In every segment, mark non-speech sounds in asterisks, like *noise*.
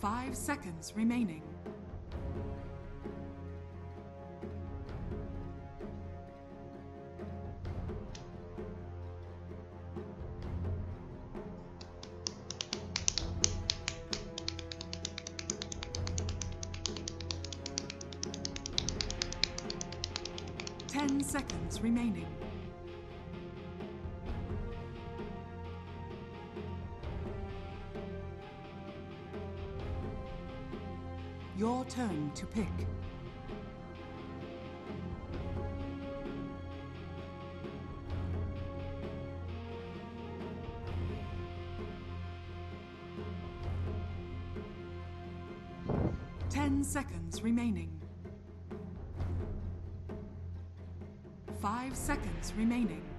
Five seconds remaining. Pick. Ten seconds remaining. Five seconds remaining.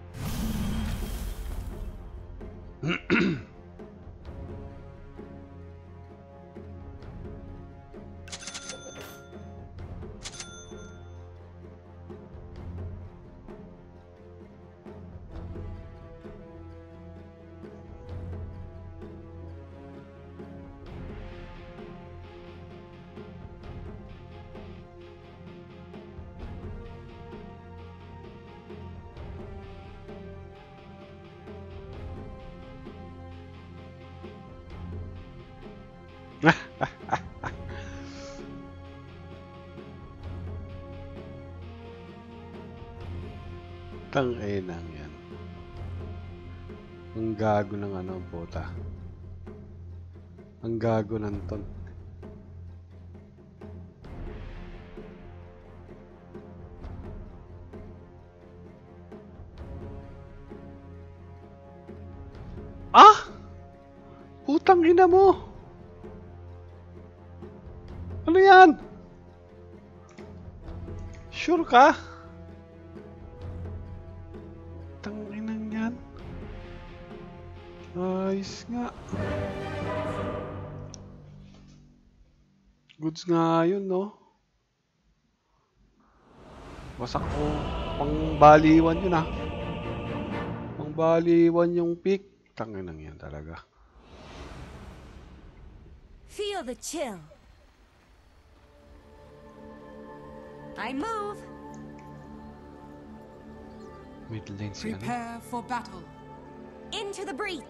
Tang enang yan. Ang gago ng ano, bota. Ang gago ng ton. Ah! Putang ina mo! Ano yan? Sure ka? Ayos nga. Goods nga yun, no? Wasak ko. Pangbaliwan yun, ah. Pangbaliwan yung pick. Tanginang yan talaga. Feel the chill. I move. Mid lane si ano. Prepare for battle. Into the breach.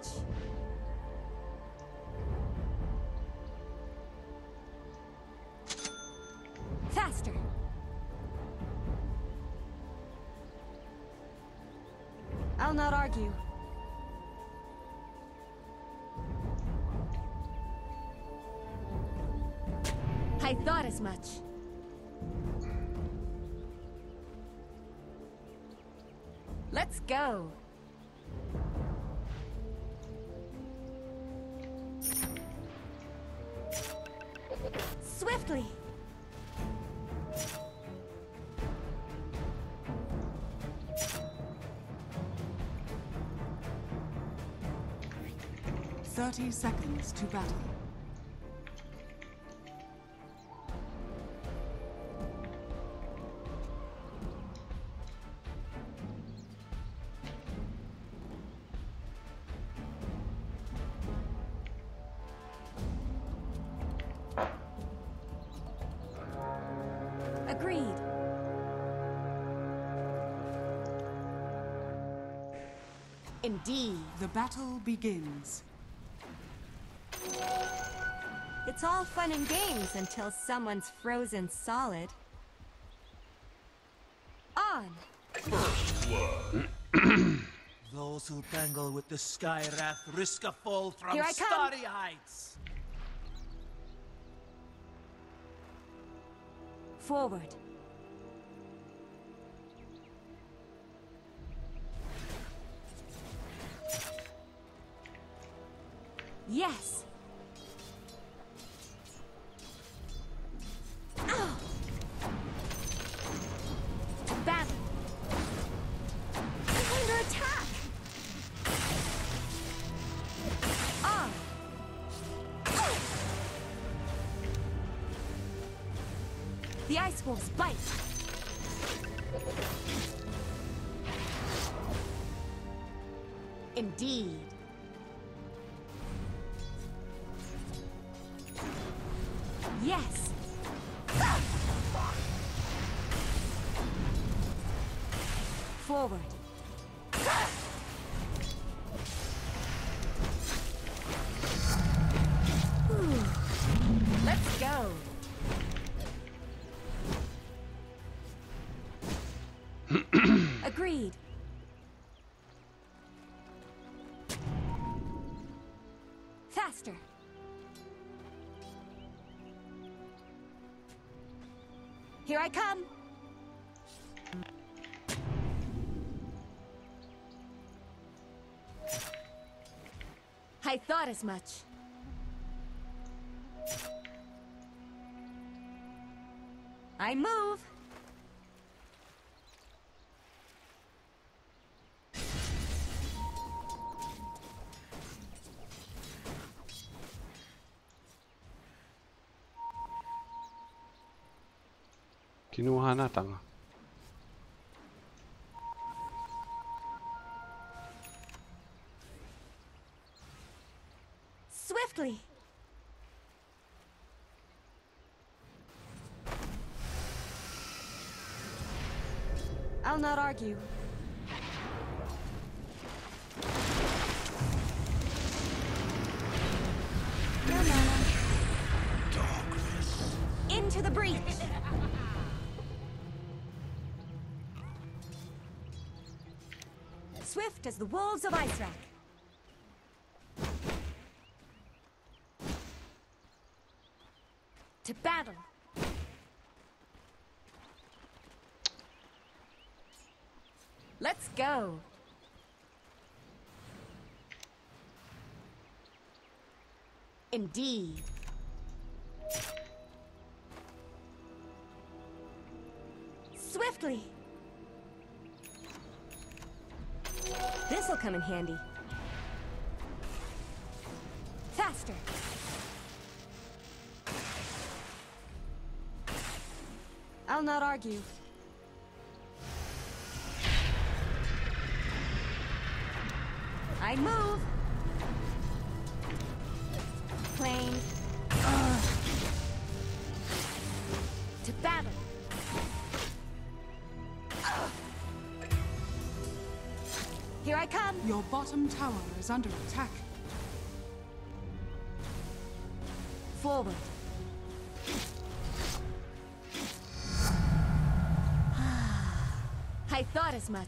Faster. I'll not argue. I thought as much. Let's go. Swiftly. Thirty seconds to battle. Begins. It's all fun and games until someone's frozen solid. On. *clears throat* Those who tangle with the sky wrath risk a fall from Here I come. starry heights. Forward. Yes. Oh. I'm under attack. On. The ice wolves bite. Indeed. Here I come. I thought as much. I move. Kinuha na, tanga. Swiftly. I'll not argue. Of. To battle. Let's go. Indeed. Swiftly. This'll come in handy. Faster. I'll not argue. I move. Plain. Come. Your bottom tower is under attack. Forward. *sighs* I thought as much.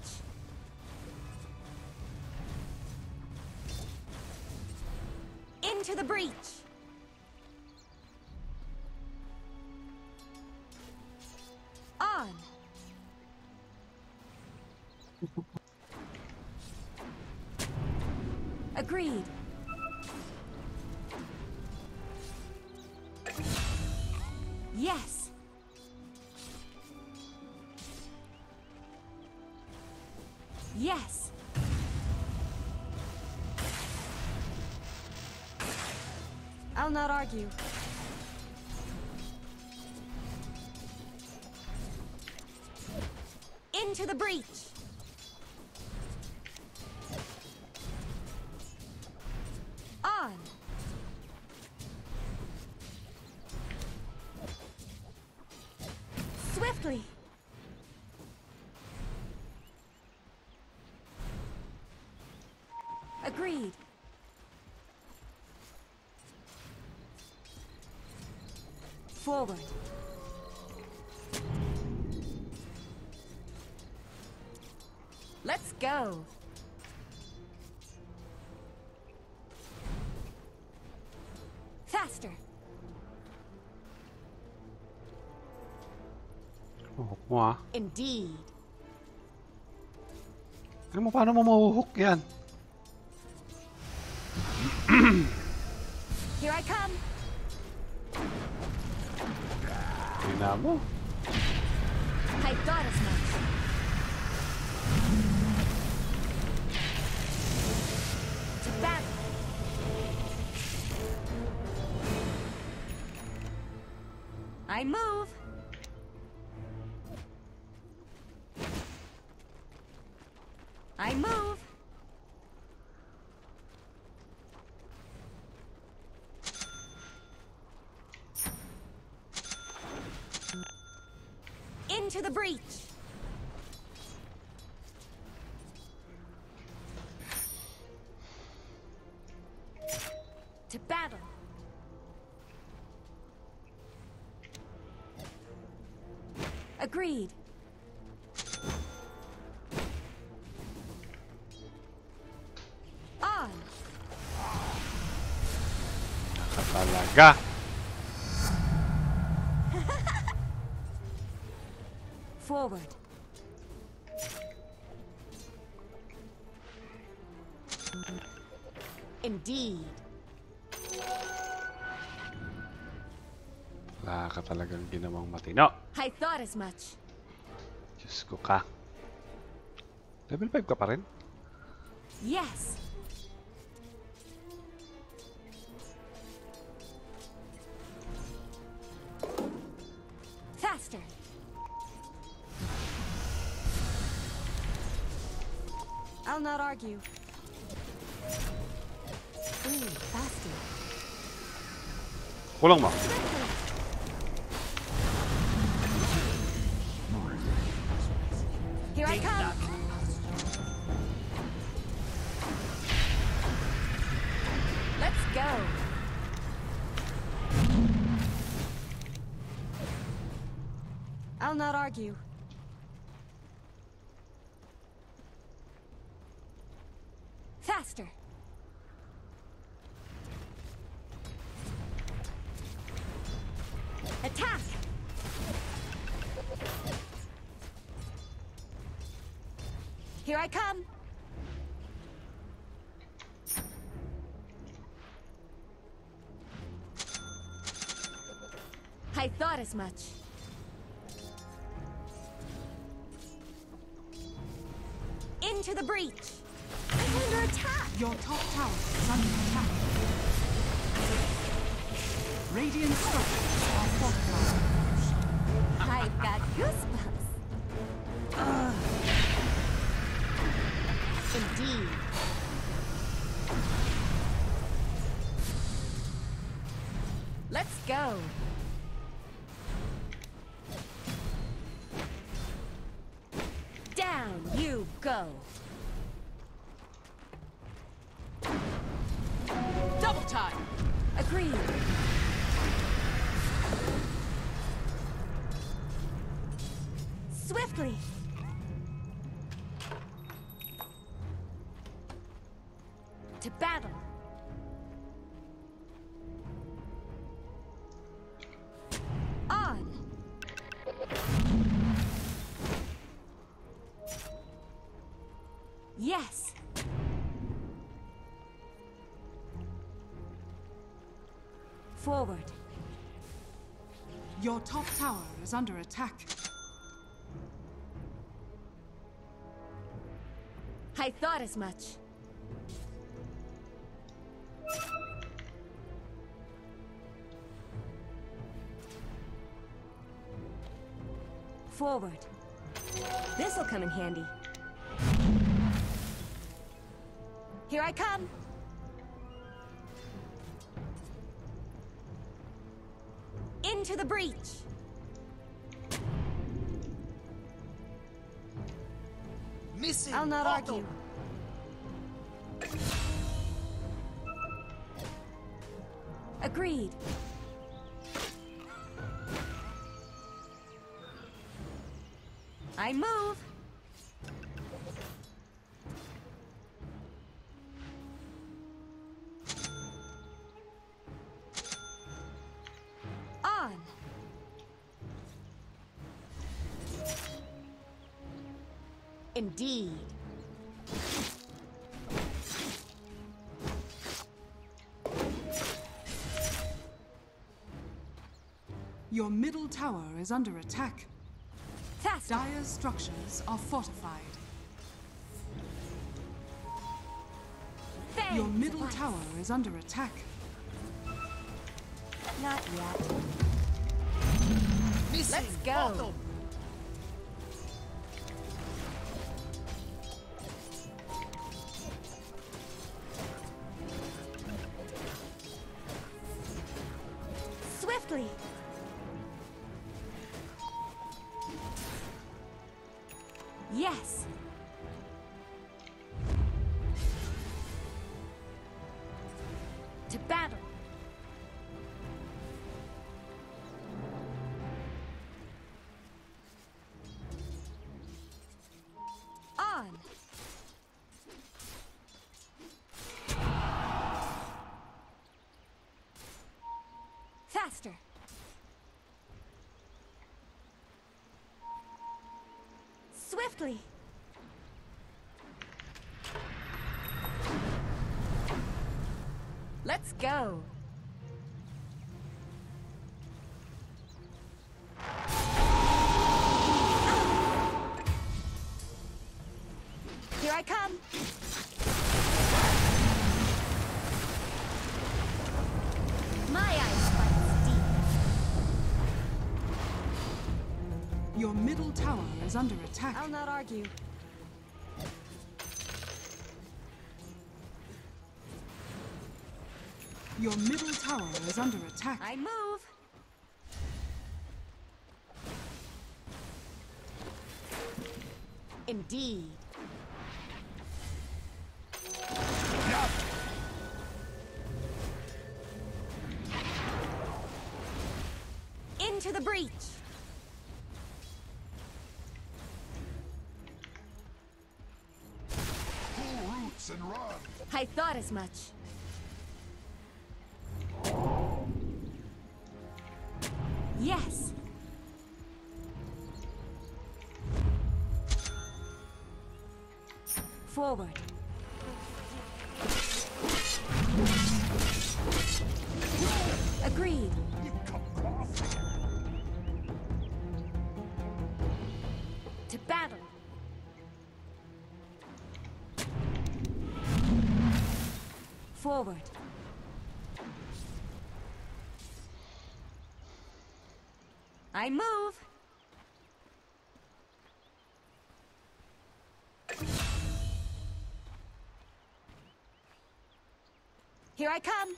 Into the breach. Not argue. Into the breach. On. Swiftly. Agreed. Forward. Let's go. Faster. Ah. Indeed. Ano mo, paano mo mahuhook yan? into the breach. As much. Diyos ko ka. Level 5 ka pa rin? Yes. Faster. I'll not argue. Ooh, faster. Kulang mo. Much. Into the breach. I'm under attack. Your top tower is under attack. Radiant structures are fortified. I've got goosebumps. Ah. Indeed. Let's go. Forward. Your top tower is under attack. I thought as much. Forward. This'll come in handy. Here I come. Into the breach. Missing. I'll not Auto. argue. Agreed. Your middle tower is under attack. Faster. Dire's structures are fortified. Fangs Your middle ice. tower is under attack. Not yet. Missing. Let's go. Auto. Faster. Swiftly. Let's go. Is under attack. I'll not argue. Your middle tower is under attack. I move. Indeed. Into the breach. Run. I thought as much. Yes. Forward. Agreed. Forward. I move. Here I come.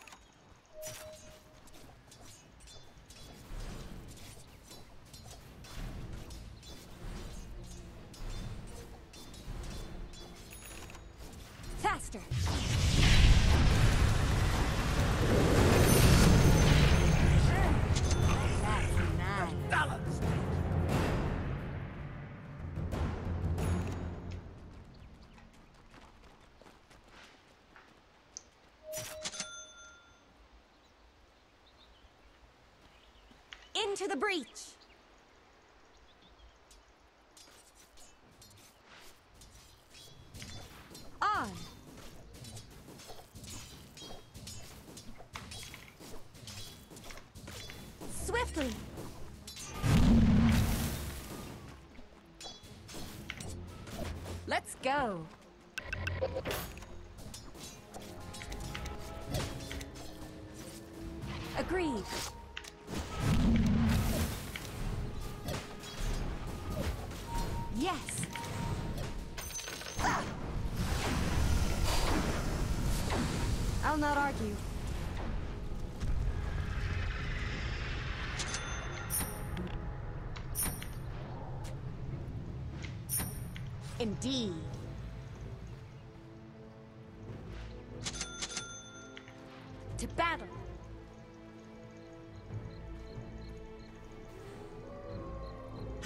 Into the breach.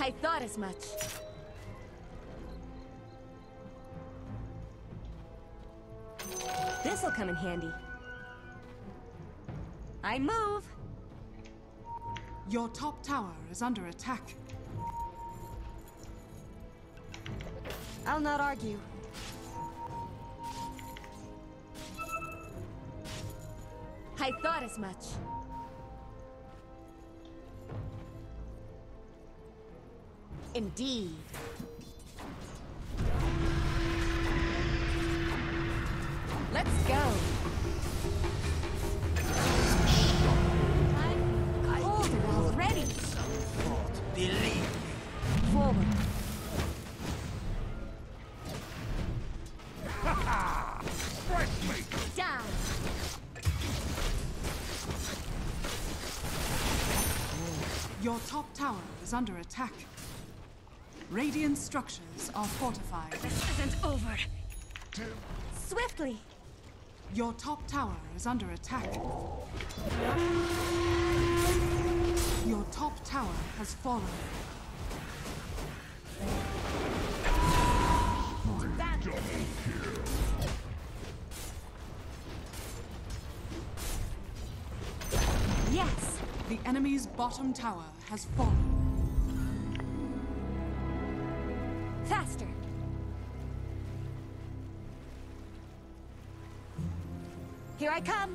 I thought as much. This'll come in handy. I move. Your top tower is under attack. I'll not argue. I thought as much. Indeed. Let's go. I'm. Forward. Down. Your top tower is under attack. Radiant structures are fortified. This isn't over. Swiftly. Your top tower is under attack. Your top tower has fallen. Yes. The enemy's bottom tower has fallen. I come.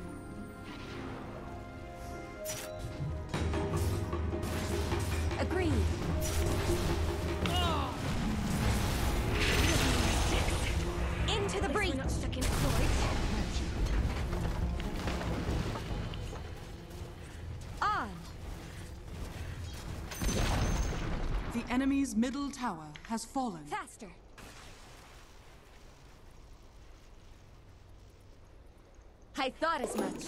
Agreed. Into the breach. On. The enemy's middle tower has fallen. Faster. I thought as much.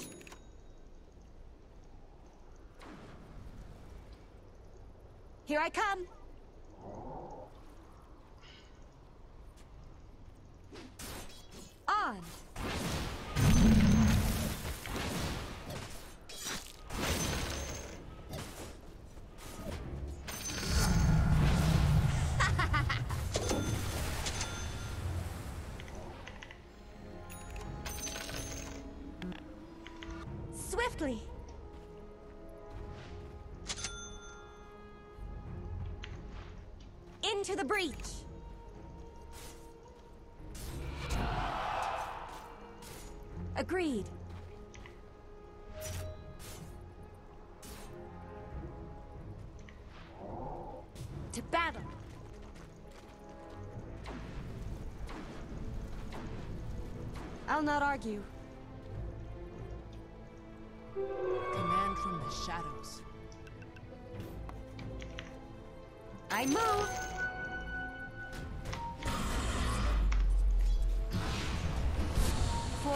Here I come. On. Into the breach. Agreed. To battle. I'll not argue.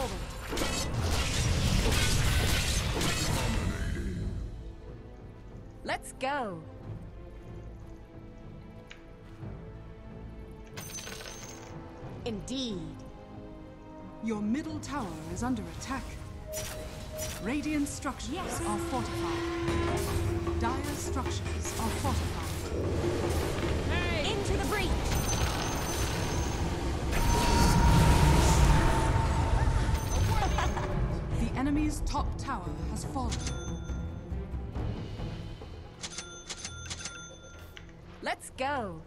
Forward. Let's go. Indeed. Your middle tower is under attack. Radiant structures Yes. are fortified. Dire structures are fortified. Into the breach. Enemy's top tower has fallen. Let's go.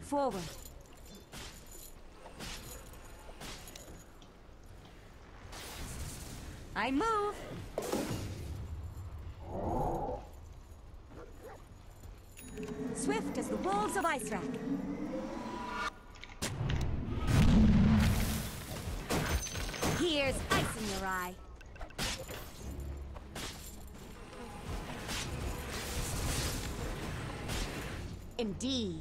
Forward. I move. Swift as the walls of Icewrack. Here's eye. Indeed.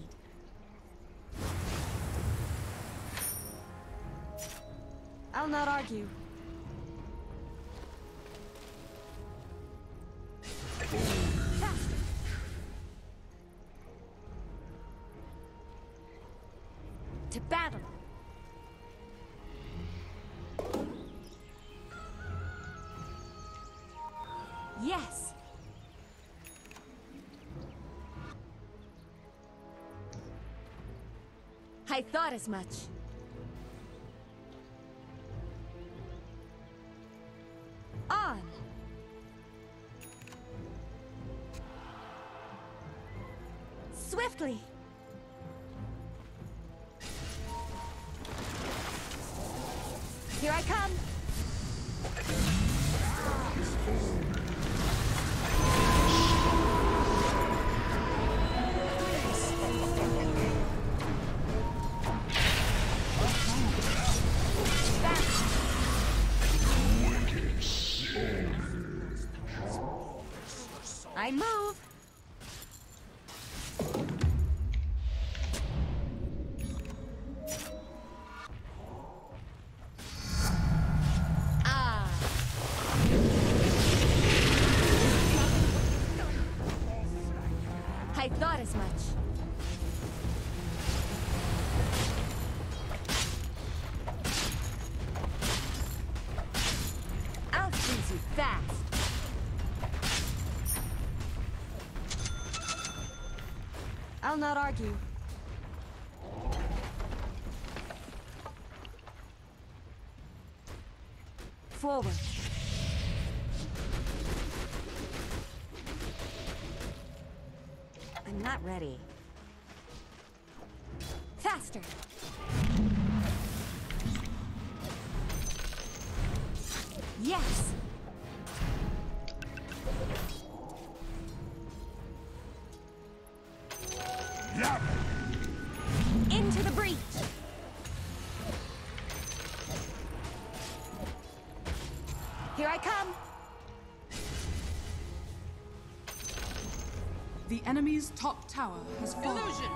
I'll not argue. I thought as much. I'll not argue. Forward. I'm not ready. Faster. Yes. I come. The enemy's top tower has fallen. Illusion.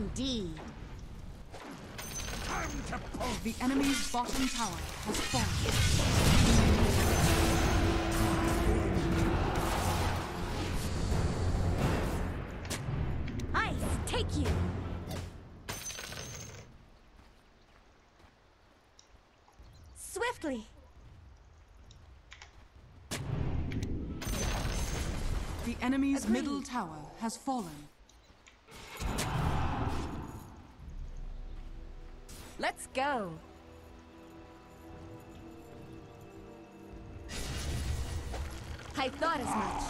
Indeed. Time to poke! The enemy's bottom tower has fallen. Ice, take you. Swiftly. The enemy's Agreed. middle tower has fallen. Let's go. I thought as much.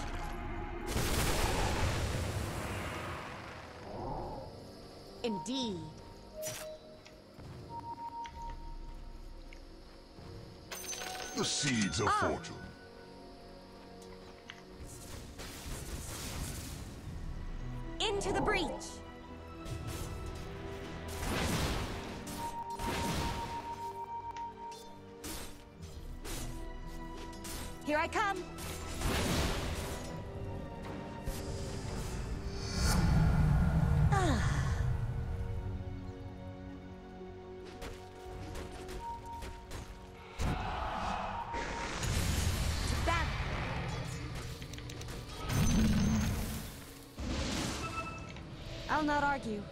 Indeed. The seeds of Ah. fortune. Into the breach. I'll not argue.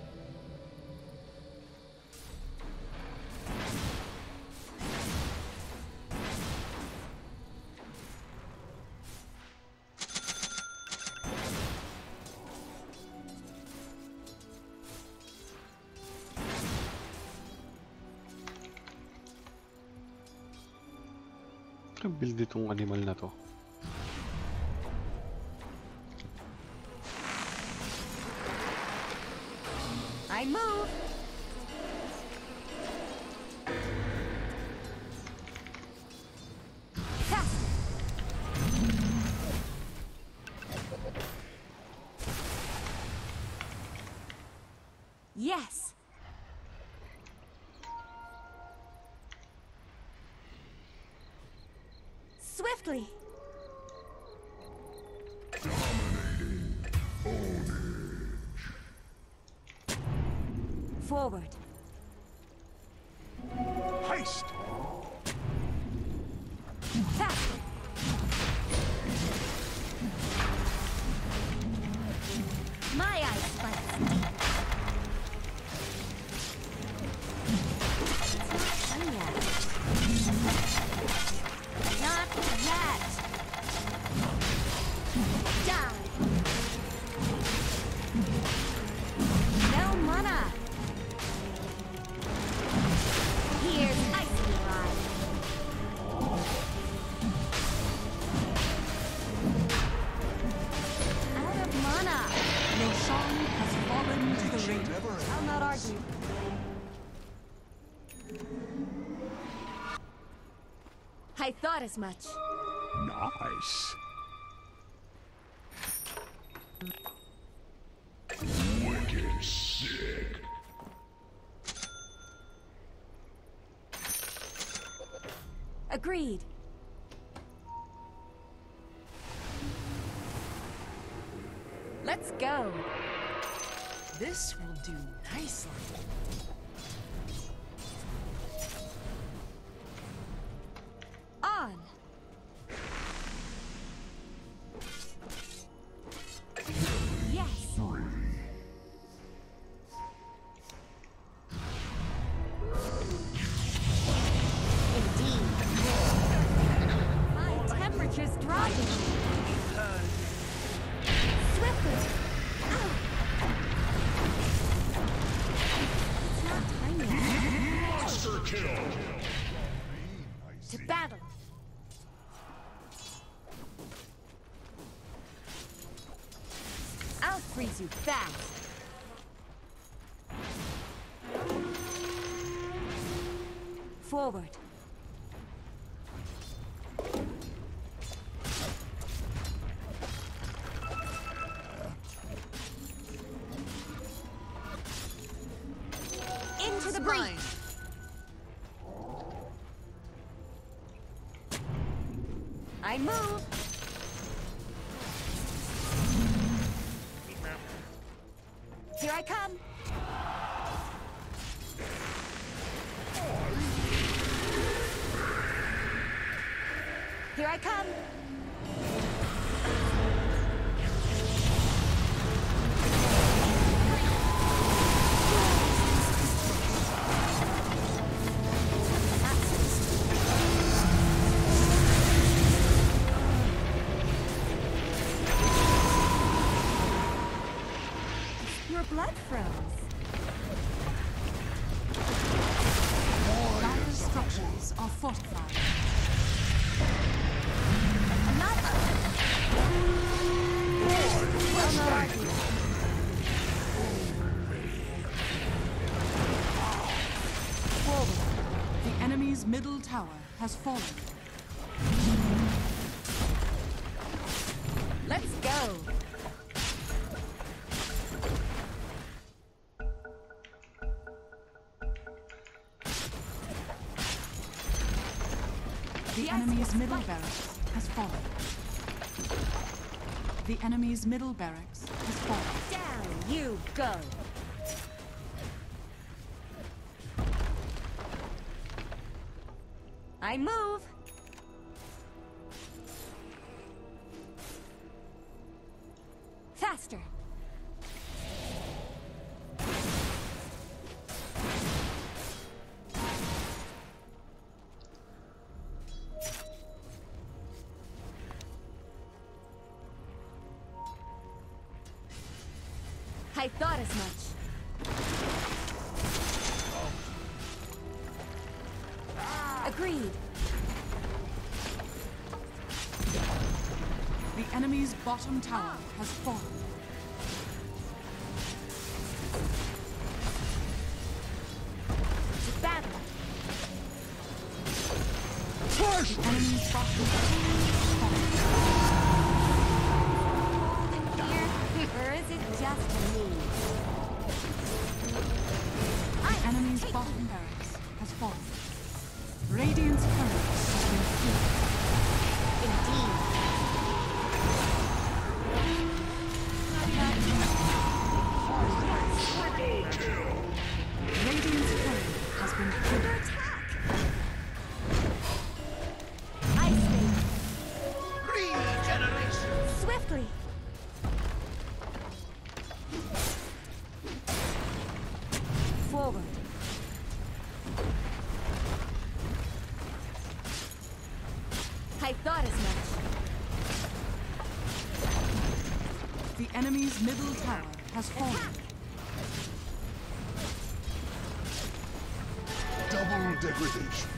Build animal na to. Forward. Heist! I thought as much. Nice. Wicked sick. Agreed. Let's go. This will do nicely. Mine. I move. Blood froze. Dire structures are fortified. I'm. Well, no. Forward. The enemy's middle tower has fallen. Let's go. The enemy's middle barracks has fallen. The enemy's middle barracks has fallen. Down you go. I move. Bottom tower has fallen. To battle. The enemy's bottom tower The enemy's middle tower has fallen. Double degradation.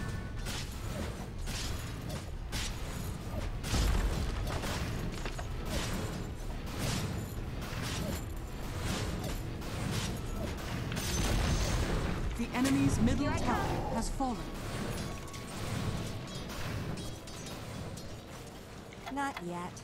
The enemy's middle Here tower come. has fallen. Not yet.